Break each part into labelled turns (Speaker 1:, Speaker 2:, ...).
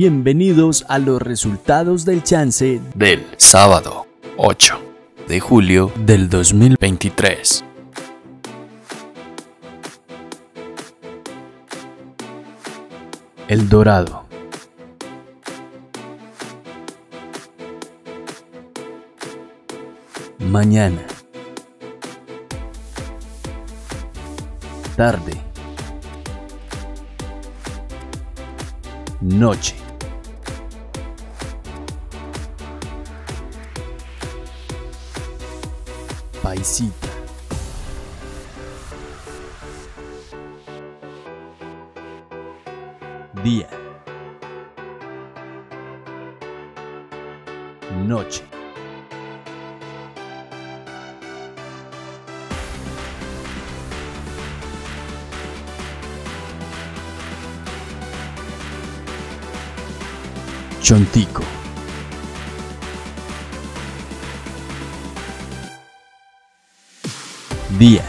Speaker 1: Bienvenidos a los resultados del chance
Speaker 2: del sábado 8 de julio del 2023.
Speaker 1: El Dorado. Mañana. Tarde. Noche. Paisita. Día. Noche. Chontico. Día.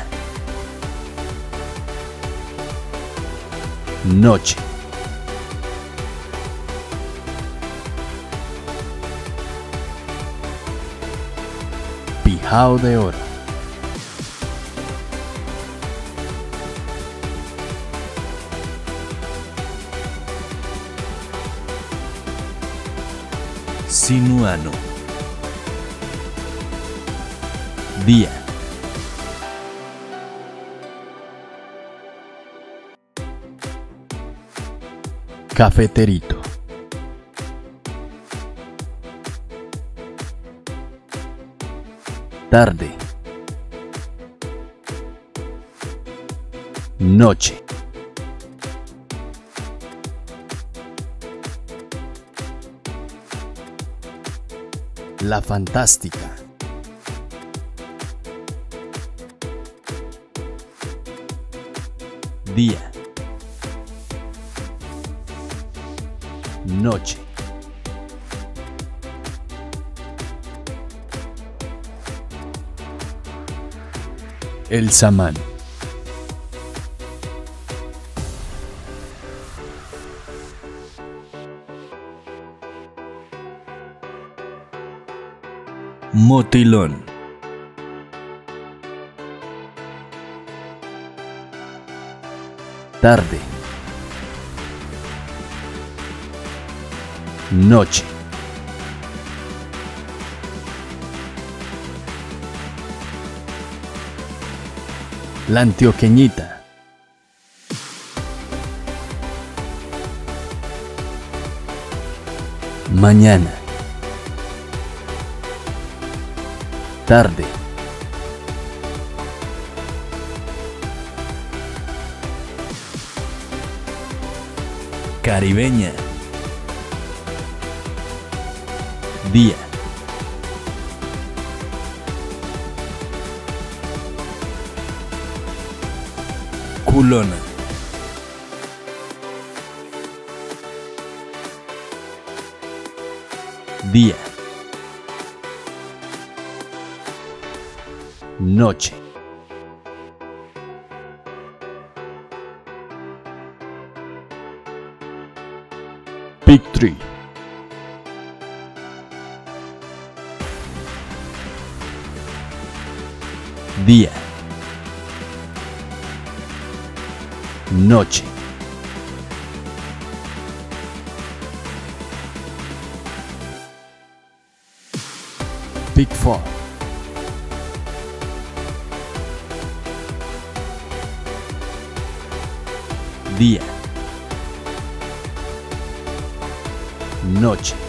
Speaker 1: Noche. Pijao de oro. Sinuano. Día. Cafeterito. Tarde. Noche. La Fantástica. Día. Noche. El Samán. Motilón. Tarde. Noche. La antioqueñita. Mañana. Tarde. Caribeña. Día. Culona. Día. Noche. Big Tree. Día. Noche. Big Four. Día. Noche.